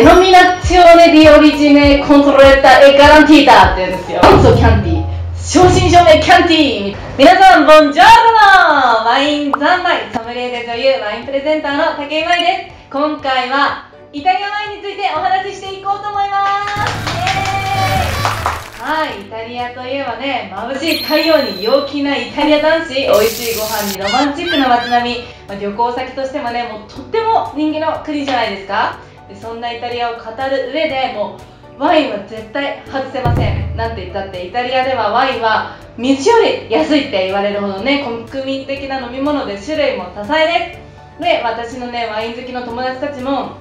デノミナツィオネディオリジネコントロレッタエガランティータって言うんですよ。元祖キャンティー。正真正銘キャンティー皆さん、ボンジョーロワイン三昧ソムリエで女優、ワインプレゼンターの竹井舞です。今回は、イタリアワインについてお話ししていこうと思います。イエーイはい、イタリアといえばね、眩しい太陽に陽気なイタリア男子、美味しいご飯にロマンチックな街並み、まあ、旅行先としてもね、もうとっても人気の国じゃないですか。でそんなイタリアを語る上でもうワインは絶対外せません。なんて言ったってイタリアではワインは水より安いって言われるほどね国民的な飲み物で種類も多彩です。で私のねワイン好きの友達たちも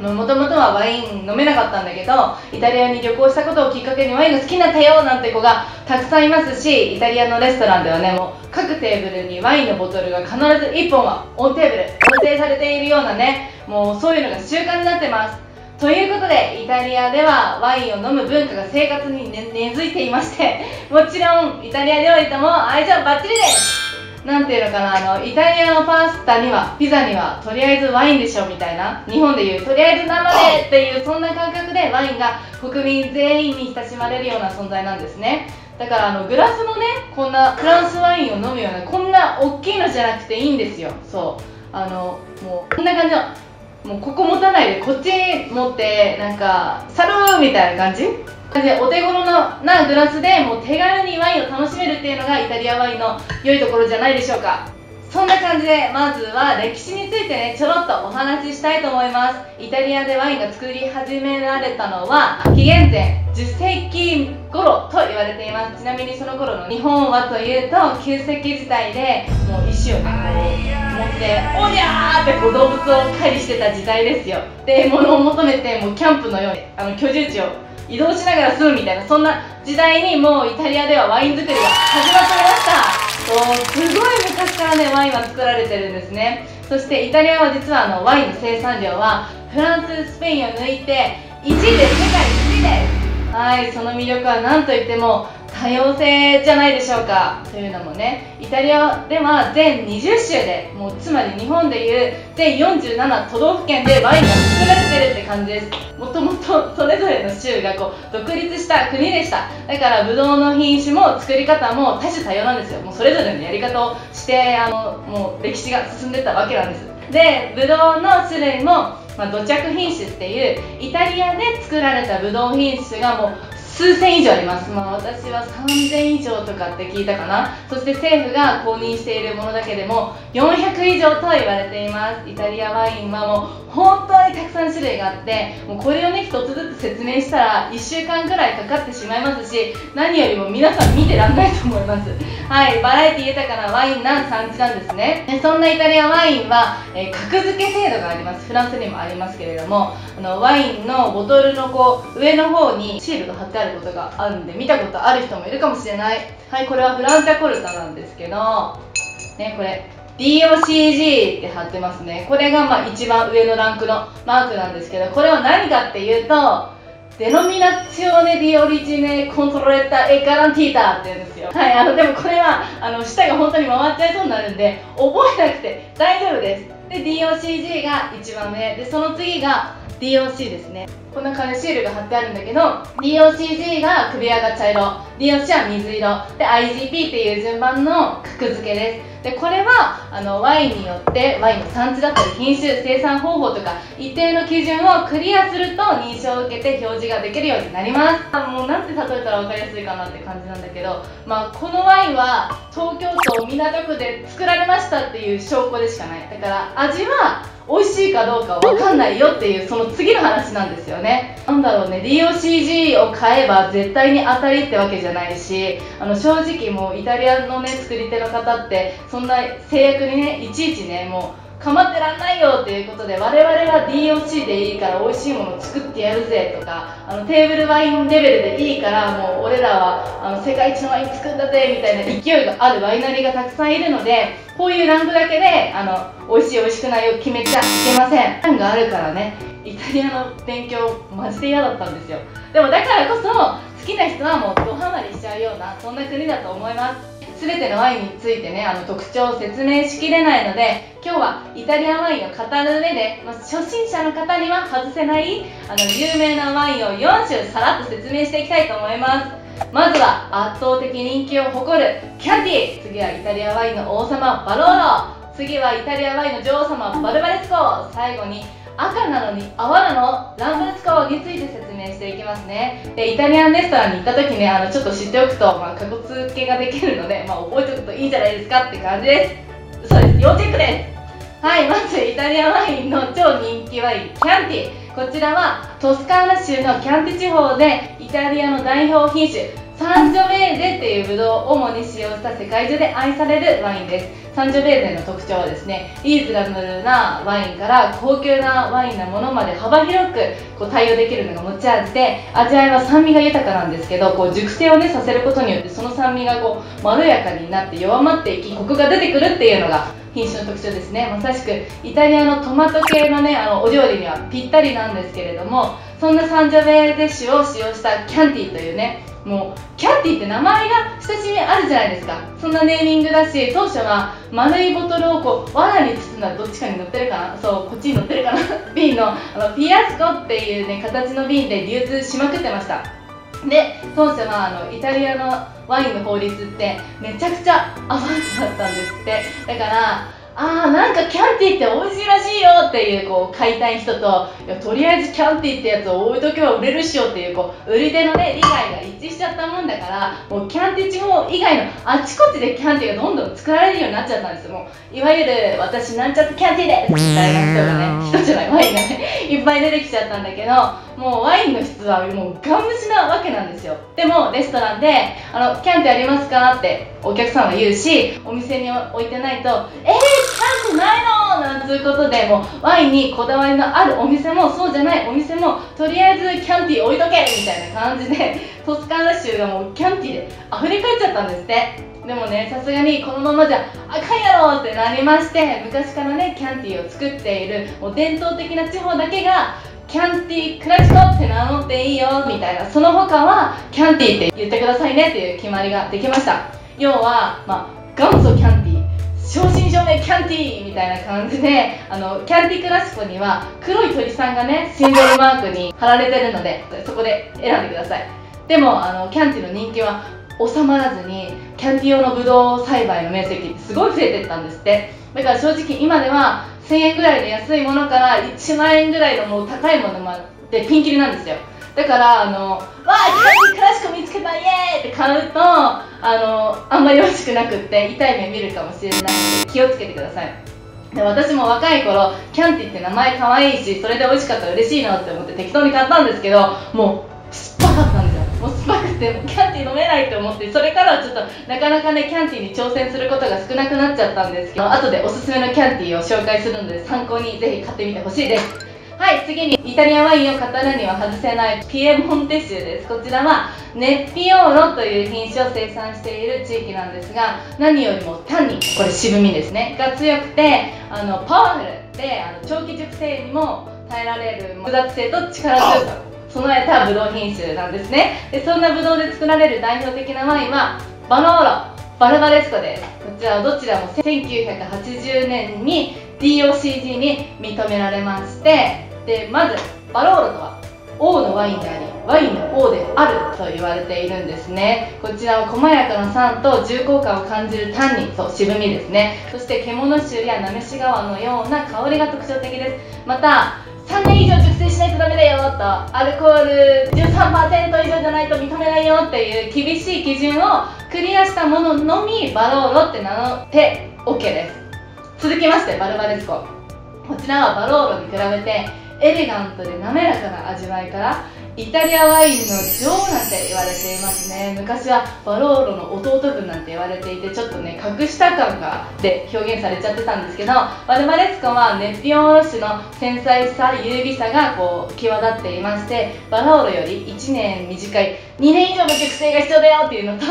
もともとはワイン飲めなかったんだけどイタリアに旅行したことをきっかけにワインが好きになったよなんて子がたくさんいますしイタリアのレストランではねもう各テーブルにワインのボトルが必ず1本はオンテーブル固定されているようなねもうそういうのが習慣になってます。ということでイタリアではワインを飲む文化が生活に根、付いていましてもちろんイタリア料理とも相性バッチリです。なんていうのかなあのイタリアのパスタにはピザにはとりあえずワインでしょみたいな日本でいうとりあえず生でっていうそんな感覚でワインが国民全員に親しまれるような存在なんですね。だからあのグラスのねこんなフランスワインを飲むようなこんな大きいのじゃなくていいんですよ。そう。あのもうこんな感じのもうここ持たないでこっち持ってなんかサルーみたいな感じお手頃なグラスでもう手軽にワインを楽しめるっていうのがイタリアワインの良いところじゃないでしょうか。そんな感じでまずは歴史についてねちょろっとお話ししたいと思います。イタリアでワインが作り始められたのは紀元前10世紀頃と言われています。ちなみにその頃の日本はというと旧石器時代でもう石をねこう持っておりゃーってこう動物を狩りしてた時代ですよ。で獲物を求めてもうキャンプのようにあの居住地を移動しながら住むみたいなそんな時代にもうイタリアではワイン作りが始まっておりました。すごい昔からねワインは作られてるんですね。そしてイタリアは実はあのワインの生産量はフランススペインを抜いて1位で世界1位です。はいその魅力は何といっても多様性じゃないでしょうか。というのもねイタリアでは全20州でもうつまり日本でいう全47都道府県でワインが作られてるって感じです。もともとそれぞれの州がこう独立した国でした。だからブドウの品種も作り方も多種多様なんですよ。もうそれぞれのやり方をしてあのもう歴史が進んでたわけなんです。でブドウの種類もまあ、土着品種っていうイタリアで作られたブドウ品種がもう数千以上あります、まあ、私は3000以上とかって聞いたかな。そして政府が公認しているものだけでも400以上と言われています。イタリアワインはもう本当にたくさん種類があってもうこれをね一つずつ説明したら1週間くらいかかってしまいますし何よりも皆さん見てらんないと思います。はいバラエティ豊かなワインな産地なんですね。でそんなイタリアワインは、えー、格付け制度があります。フランスにもありますけれどもあのワインのボトルのこう上の方にシールが貼ってあることがあるんで見たことある人もいるかもしれない。はいこれはフランチャコルタなんですけどねこれ DOCG って貼ってますね。これがまあ一番上のランクのマークなんですけどこれは何かっていうとデノミナチオネ・ディ・オリジネ・コントロレッタ・エ・ガランティータって言うんですよ。はいあのでもこれはあの舌が本当に回っちゃいそうになるんで覚えなくて大丈夫です。で DOCG が1番目でその次が DOC ですね。こんな感じシールが貼ってあるんだけど DOCG が首輪が茶色。DOC は水色。で IGP っていう順番の格付けです。でこれはあのワインによってワインの産地だったり品種生産方法とか一定の基準をクリアすると認証を受けて表示ができるようになります。あもうなんて例えたら分かりやすいかなって感じなんだけど、まあ、このワインは東京都港区で作られましたっていう証拠でしかない。だから味は美味しいかどうか分かんないよっていうその次の話なんですよね。なんだろうね。DOCG を買えば絶対に当たりってわけじゃないしあの正直もうイタリアのね作り手の方ってそんな制約にねいちいちねもう構ってらんないよっていうことで我々は DOC でいいから美味しいもの作ってやるぜとかあのテーブルワインレベルでいいからもう俺らはあの世界一のワイン作るんだぜみたいな勢いがあるワイナリーがたくさんいるのでこういうランクだけであの美味しい美味しくないを決めちゃいけません。ランがあるからね。イタリアの勉強マジで嫌だったんですよ。でもだからこそ好きな人はもうドハマりしちゃうようなそんな国だと思います。全てのワインについてねあの特徴を説明しきれないので今日はイタリアワインを語る上で、まあ、初心者の方には外せないあの有名なワインを4種さらっと説明していきたいと思います。まずは圧倒的人気を誇るキャンディ次はイタリアワインの王様バローロ。次はイタリアワインの女王様バルバレスコ最後に赤なのに泡なの？ランブルスコについて説明していきますね。でイタリアンレストランに行った時ねあのちょっと知っておくと、まあ、かこつけができるので、まあ、覚えておくといいじゃないですかって感じです。そうです。要チェックです。はいまずイタリアワインの超人気ワインキャンティこちらはトスカーナ州のキャンティ地方でイタリアの代表品種サンジョベーゼっていうブドウを主に使用した世界中で愛されるワインです。サンジョベーゼの特徴はですねリーズナブルなワインから高級なワインなものまで幅広くこう対応できるのが持ち味で味わいは酸味が豊かなんですけどこう熟成をねさせることによってその酸味がこうまろやかになって弱まっていきコクが出てくるっていうのが品種の特徴ですね。まさしくイタリアのトマト系のねあのお料理にはぴったりなんですけれどもそんなサンジョベーゼ酒を使用したキャンティーというねもうキャンティって名前が親しみあるじゃないですか。そんなネーミングだし当初は丸いボトルをこう罠に包んだらどっちかに乗ってるかな。そうこっちに乗ってるかな。瓶のあのピアスコっていうね形の瓶で流通しまくってました。で当初はあのイタリアのワインの法律ってめちゃくちゃアバンスだったんですって。だからあーなんかキャンティって美味しいらしいよっていうこう買いたい人といやとりあえずキャンティってやつを置いとけば売れるっしょっていうこう売り手のね理解が一致しちゃったもんだからもうキャンティ地方以外のあちこちでキャンティがどんどん作られるようになっちゃったんですもういわゆる私なんちゃってキャンティですみたいな人がね人じゃない。ワインがねいっぱい出てきちゃったんだけどもうワインの質はもうガン無視なわけなんですよ。でもレストランであのキャンティありますかってお客さんは言うしお店に置いてないとえー、キャンティないのなんつうことでもうワインにこだわりのあるお店もそうじゃないお店もとりあえずキャンティー置いとけみたいな感じでトスカーナ州がもうキャンティーで溢れ返っちゃったんですって。でもねさすがにこのままじゃあかんやろってなりまして昔からねキャンティーを作っているもう伝統的な地方だけがキャンティークラチコって名乗っていいよみたいな。その他はキャンティーって言ってくださいねっていう決まりができました。要は、まあ、元祖キャンティー正真正銘キャンティーみたいな感じであのキャンティークラシコには黒い鳥さんがねシンボルマークに貼られてるのでそこで選んでください。でもあのキャンティーの人気は収まらずにキャンティー用のブドウ栽培の面積ってすごい増えてったんですって。だから正直今では1000円ぐらいで安いものから1万円ぐらいのもう高いものまでピンキリなんですよ。だからあのわあキャンティクラシコ見つけたイエーイって買うとあのあんまり美味しくなくって痛い目見るかもしれないので気をつけてください。で私も若い頃キャンティって名前可愛いしそれで美味しかったら嬉しいなって思って適当に買ったんですけどもう酸っぱかったんですよ。もう酸っぱくてキャンティ飲めないって思ってそれからはちょっとなかなかねキャンティに挑戦することが少なくなっちゃったんですけど後でおすすめのキャンティを紹介するので参考にぜひ買ってみてほしいです。はい次にイタリアワインを語るには外せない。ピエモンテ州です。こちらはネッピオーロという品種を生産している地域なんですが何よりも単にこれ渋みですね。が強くてあのパワフルであの長期熟成にも耐えられる複雑性と力強さ。備えたブドウ品種なんですね。でそんなブドウで作られる代表的なワインはバノーロバルバレスコです。こちらはどちらも1980年に DOCG に認められましてでまずバローロとは王のワインでありワインの王であると言われているんですね。こちらは細やかな酸と重厚感を感じるタンニンそう渋みですね。そして獣臭やなめし川のような香りが特徴的です。また3年以上熟成しないとダメだよとアルコール13%以上じゃないと認めないよっていう厳しい基準をクリアしたもののみバローロって名乗って OK です。続きましてバルバレスコ。こちらはバローロに比べてエレガントで滑らかな味わいからイタリアワインの女王なんて言われていますね。昔はバローロの弟分なんて言われていてちょっとね隠した感がで表現されちゃってたんですけどバルマレスコはネピオンおろしの繊細さ優美さがこう際立っていましてバローロより1年短い2年以上の熟成が必要だよっていうのと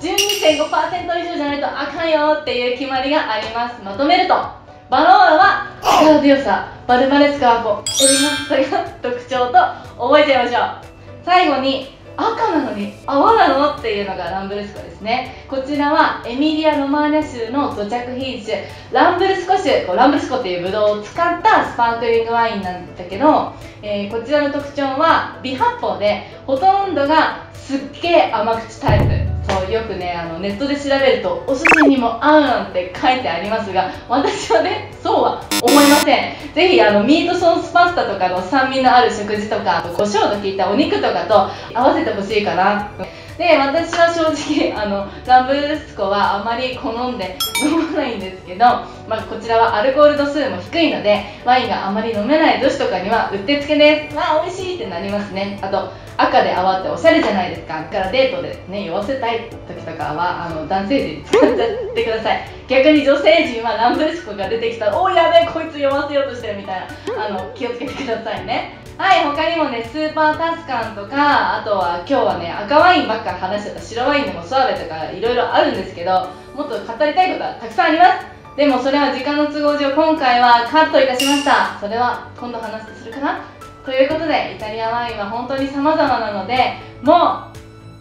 12.5%以上じゃないとあかんよっていう決まりがあります。まとめるとバローラは力強さバルバレスカはこうエビマッサが特徴と覚えちゃいましょう。最後に赤なのに泡なのっていうのがランブルスコですね。こちらはエミリア・ロマーニャ州の土着品種ランブルスコ種こうランブルスコっていうブドウを使ったスパークリングワインなんだけど、えー、こちらの特徴は微発泡でほとんどがすっげえ甘口タイプ。そうよくねあのネットで調べるとお寿司にも合うなんて書いてありますが私はねそうは思いません。ぜひあのミートソースパスタとかの酸味のある食事とか胡椒の効いたお肉とかと合わせてほしいかな。で私は正直あのランブルスコはあまり好んで飲まないんですけど、まあ、こちらはアルコール度数も低いのでワインがあまり飲めない女子とかにはうってつけです。まあ美味しいってなりますね。あと赤で泡っておしゃれじゃないですか。だからデートでね酔わせたい時とかはあの男性陣使っちゃってください。逆に女性陣はランブルスコが出てきたらおおやべえこいつ酔わせようとしてるみたいなあの気をつけてくださいね。はい他にもねスーパータスカンとかあとは今日はね赤ワインばっか話してた白ワインでもソアベとかいろいろあるんですけどもっと語りたいことはたくさんあります。でもそれは時間の都合上今回はカットいたしました。それは今度話するかな？ということでイタリアワインは本当に様々なのでも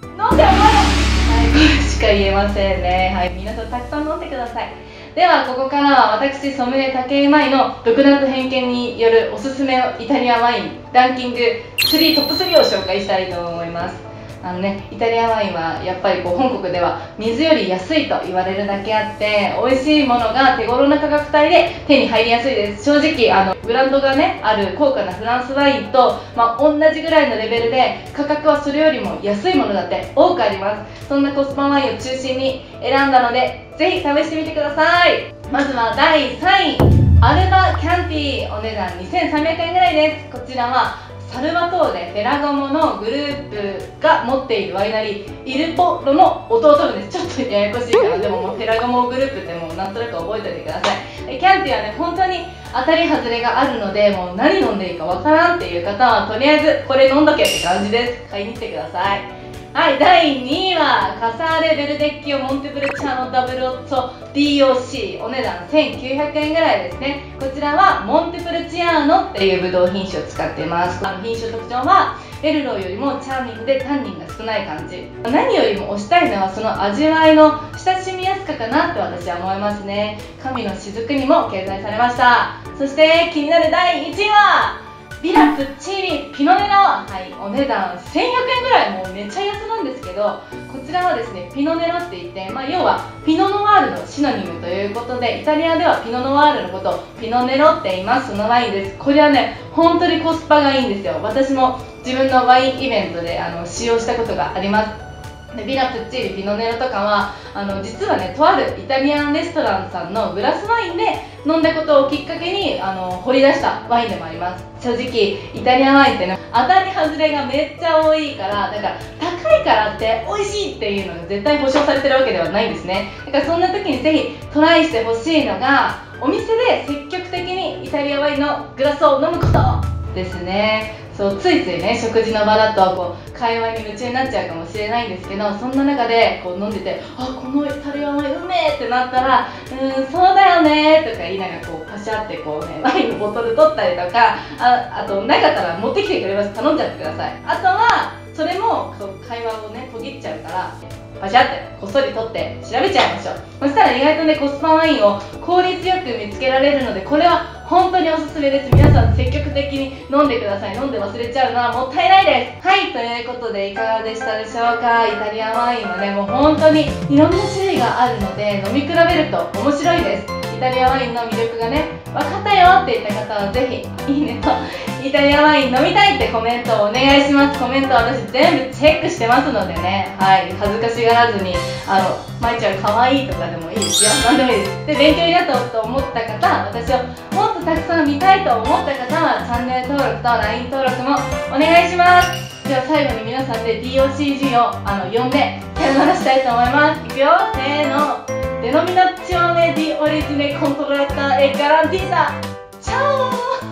う飲んでおこうはいこれしか言えませんね。はい皆さんたくさん飲んでください。ではここからは私ソムリエ竹井舞の独断と偏見によるおすすめイタリアワインランキング3トップ3を紹介したいと思います。あのねイタリアワインはやっぱりこう本国では水より安いと言われるだけあって美味しいものが手頃な価格帯で手に入りやすいです。正直あのブランドがねある高価なフランスワインと、まあ、同じぐらいのレベルで価格はそれよりも安いものだって多くあります。そんなコスパワインを中心に選んだのでぜひ試してみてください。まずは第3位。アルバキャンティーお値段2300円ぐらいです。こちらはサルバトーレ・ベラガモのグループが持っているワイナリーイルポロの弟分ですちょっとややこしいからでももうベラガモグループってもうなんとなく覚えておいてくださいキャンティはね本当に当たり外れがあるのでもう何飲んでいいかわからんっていう方はとりあえずこれ飲んどけって感じです。買いに来てください。はい第2位はカサーレ・ベルデッキオ・モンテプルチャーノ・ダブルオッツォ DOC お値段1900円ぐらいですね。こちらはモンテプルチアーノっていうブドウ品種を使っています。あの品種特徴はエルローよりもチャーミングでタンニンが少ない感じ。何よりも推したいのはその味わいの親しみやすさかなと私は思いますね。神の雫にも掲載されました。そして気になる第1位はビラプッチーリピノネロはいお値段1100円ぐらいもうめっちゃ安なんですけどこちらはですねピノネロって言って、まあ、要はピノノワールのシノニムということでイタリアではピノノワールのことをピノネロって言いますそのワインです。これはね本当にコスパがいいんですよ。私も自分のワインイベントであの使用したことがあります。でビラプッチーリピノネロとかはあの実はねとあるイタリアンレストランさんのグラスワインで飲んだことをきっかけにあの掘り出したワインでもあります。正直イタリアンワインってね当たり外れがめっちゃ多いからだから高いからって美味しいっていうのが絶対保証されてるわけではないんですね。だからそんな時にぜひトライしてほしいのがお店で積極的にイタリアワインのグラスを飲むことですね。そうついついね食事の場だとこう会話に夢中になっちゃうかもしれないんですけどそんな中でこう飲んでてあこのイタリアワインうめえってなったらうんそうだよねとか言いながらこうパシャってこうね ワインのボトル取ったりとかああとなかったら持ってきてくれます。頼んじゃってください。あとはそれもそう会話をね途切っちゃうからパシャってこっそり取って調べちゃいましょう。そしたら意外とねコスパワインを効率よく見つけられるのでこれは本当におすすめです。皆さん積極的に飲んでください。飲んで忘れちゃうのはもったいないです。はいということでいかがでしたでしょうか。イタリアワインはねもう本当にいろんな種類があるので飲み比べると面白いです。イタリアワインの魅力がね分かったよって言った方はぜひいいねとイタリアワイン飲みたいってコメントをお願いします。コメント私全部チェックしてますのでね。はい。恥ずかしがらずにあのまいちゃん可愛いとかでもいいですよ。何でもいいです。で勉強になったと思った方私をもっとたくさん見たいと思った方はチャンネル登録と LINE 登録もお願いします。では最後に皆さんで DOCG をあの呼んでさよならしたいと思います。いくよ。せーの。デノミナチョーネ・ディ・オリジネ・コントロレッタ・エ・ガランティータ。チャオ